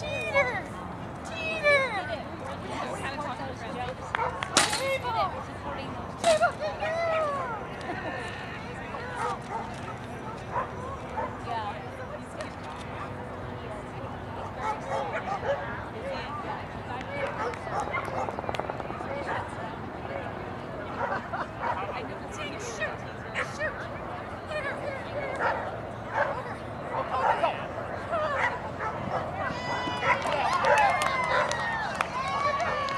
Cheater! Cheater!